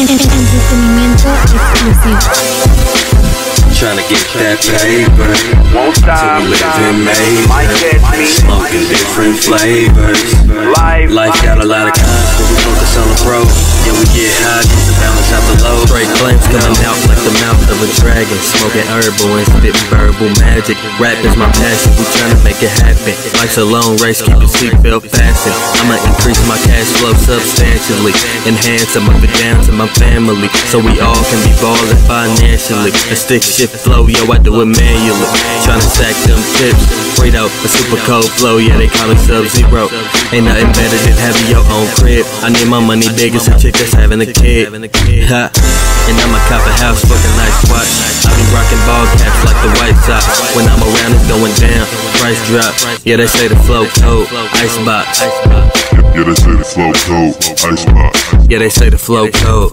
Entretenimiento exclusivo. Trying to get that paper Won't stop, we live stop. in Might catch me. Smoking different flavors. Life, Life got a lot of cons, but we focus on the pro. Yeah, we get high just to balance out the low. Straight flames coming out like the mouth a dragon. Smoking herbal and spitting verbal magic. Rap is my passion, we tryna make it happen. Life's a long race, keep your seatbelt fastened. I'ma increase my cash flow substantially. Enhance and move it down to my family. So we all can be ballin' financially. A stick shift flow, yo, I do it manually. Tryna stack them tips, out a super cold flow, yeah, they call it sub zero. Ain't nothing better than having your own crib. I need my money big as a chick that's having a kid. Ha. And I'ma cop a house, fuck a nice watch. I be rocking ball caps like the White Sox. When I'm around, it's going down. Price drop. Yeah, they say the flow cold. Icebox. Yeah, they say the flow cold, icebox. Yeah, they say the flow cold.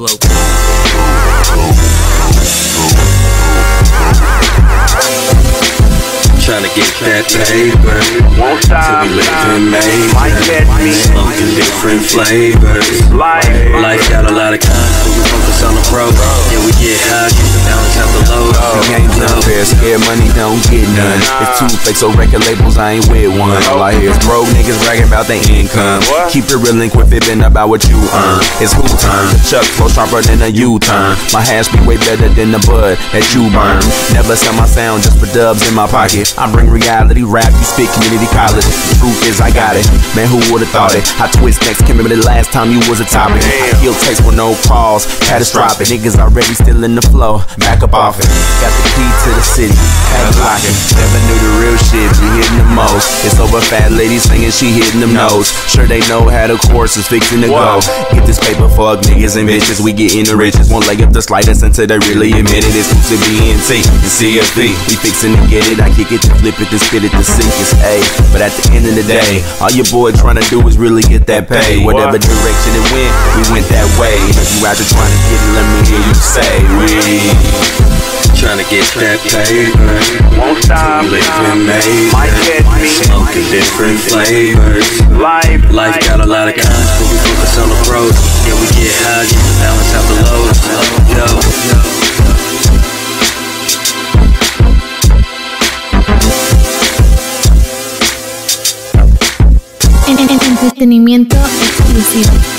Trying to get that paper Won't till we live stop. in Might catch me. Different flavors. Life, Life got a lot of cons, but we focus on the pro. Yeah, we get high just to balance out the low. Oh. Games unfair, scared money don't get none. It's two fake, so record labels, I ain't with one. All I hear is broke niggas bragging about their income. Keep it real and quit fibbing about what you earn. It's who turn? The Chuck flow sharper than a U-turn. My hash be way better than the bud that you burn. Never sell my sound just for dubs in my pocket. I bring reality rap, you spit community college. The truth is I got it. Man, who would've thought it? I twist next, can't remember the last time you was a topic. I kill takes with no pause, catastrophic. Niggas already still in the flow, back up off it. Got the key to the city, it. Never knew the real shit, be hitting the most. It's over fat ladies singing, she hitting them nose. Sure they know how the course is fixing to go. Get this paper, fuck niggas and bitches, we getting the riches. Won't lay up the slightest until they really admit it. Exclusive BNT and CFB, we fixing to get it. I kick it, to flip it, to spit it, to sink it's A. But at the end of the day, all your boy trying to do is really get that pay. Whatever direction it went, we went that way. If you out there trying to get it, let me hear you say we. Trying to get that paper won't till stop, we live stop. in me. Smoking different flavors. Life, Life got a lot of cons, but we focus on the pros. Yeah, we get high just to balance out the lows. Yo, yo. Entretenimiento exclusivo.